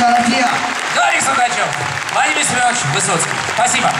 Карате. Говори, Садачев. Владимир Семенович Высоцкий. Спасибо.